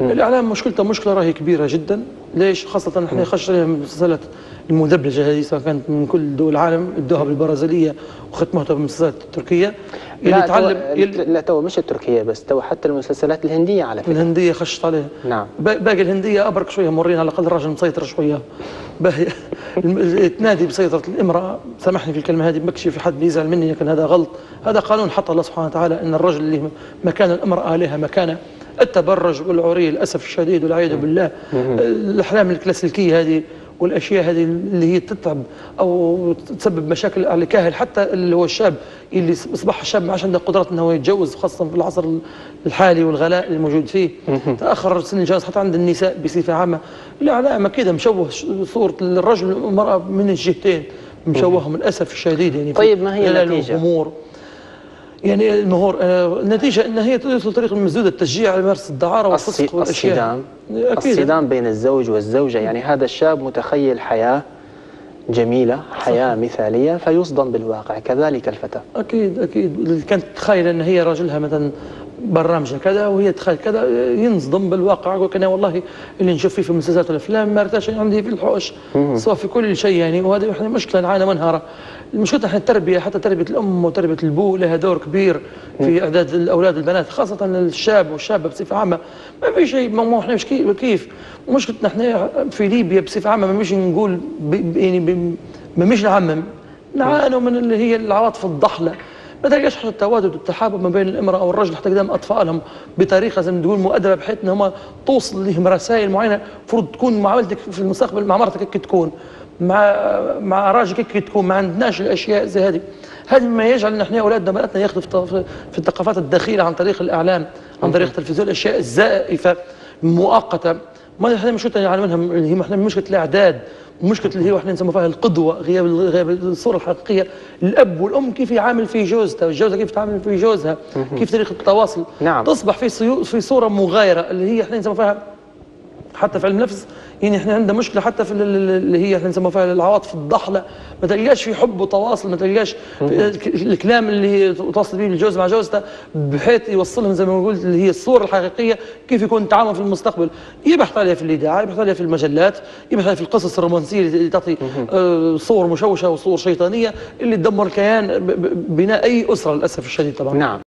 الإعلام مشكلته مشكلة راهي كبيرة جدا. ليش؟ خاصة إحنا خش المسلسلات المدبلجه هذه سواء كانت من كل دول العالم بدوها بالبرازيليه وختموها بالمسلسلات التركيه اللي لا تعلم تو... لا تو مش التركية بس تو حتى المسلسلات الهندية على فكرة. الهندية خشت عليها. نعم. باقي الهندية أبرك شوية مورين على الأقل راجل مسيطر شوية. باهي. تنادي بسيطرة الإمرأة. سامحني في الكلمة هذه بكشي في حد بيزعل مني لكن هذا غلط. هذا قانون حط الله سبحانه وتعالى إن الرجل اللي مكان الإمرأة لها مكانة. التبرج والعري للأسف الشديد والعياذ بالله. الأحلام الكلاسيكية هذه والأشياء هذه اللي هي تتعب أو تسبب مشاكل على الكاهل حتى اللي هو الشاب اللي أصبح شاب ما عادش عنده قدرات إنه يتجوز خاصة في العصر الحالي والغلاء اللي موجود فيه. تأخر سن الجواز حتى عند النساء بصفة عامة. الاعلام كده مشوه صورة الرجل والمرأة من الجهتين. مشوههم للأسف الشديد يعني طيب ما هي النتيجة؟ الأمور. يعني المهور آه، النتيجة أن هي تدرس طريق المسدود التشجيع على ممارسة الدعارة والفسق والأشياء. الصدام. الصدام بين الزوج والزوجة. يعني هذا الشاب متخيل حياة جميلة حياة صحيح. مثالية فيصدم بالواقع. كذلك الفتاة. أكيد أكيد. كانت تتخيل أن هي راجلها مثلا برنامج كذا وهي تخيل كذا ينصدم بالواقع وكان والله اللي نشوف فيه في المسلسلات والأفلام ما ارتاش عندي في الحوش. سواء في كل شيء يعني وهذه إحنا مشكلة نعاني منها المشكلة إحنا التربية حتى تربية الأم وتربية البو لها دور كبير في أعداد الأولاد البنات خاصة الشاب والشابة بصفة عامة. ما في شيء ما إحنا مش كيف؟ مشكلتنا إحنا في ليبيا بصفة عامة ما مش نقول يعني ما مش نعمم. نعانوا من اللي هي العواطف الضحلة. تلقاش حتى التوادد والتحابب ما بين الامرأة والرجل حتى قدام أطفالهم. بطريقة زي ما تقول مؤدبة بحيث إن هم توصل لهم رسائل معينة المفروض تكون معاملتك في المستقبل مع مرتك كيف تكون مع مع راجلك كيف تكون ما عندناش الأشياء زي هذه. هذا ما يجعل إن إحنا أولادنا بناتنا ياخذوا في الثقافات الدخيله عن طريق الإعلام عن طريق التلفزيون الاشياء الزائفه مؤقتة. ما إحنا مش يعني منها اللي هي إحنا مشكلة الأعداد مشكلة اللي هي إحنا نسمى فيها القدوة غياب غياب الصورة الحقيقية. الأب والأم كيف يعامل في جوزته والجوزة كيف تعامل في جوزها كيف طريقة التواصل. نعم. تصبح في في صورة مغايرة اللي هي إحنا نسمى فيها حتى في علم النفس يعني إحنا عندنا مشكلة حتى في اللي هي إحنا نسموها فيها العواطف الضحلة. ما تلقاش في حب وتواصل ما تلقاش الكلام اللي هي توصل به الجوز مع جوزته بحيث يوصلهم زي ما قلت اللي هي الصورة الحقيقية كيف يكون التعامل في المستقبل. يبحث عليها في الإذاعة يبحث عليها في المجلات يبحث عليها في القصص الرومانسية اللي تعطي آه، صور مشوشة وصور شيطانية اللي تدمر الكيان بناء أي أسرة للأسف الشديد طبعا. نعم.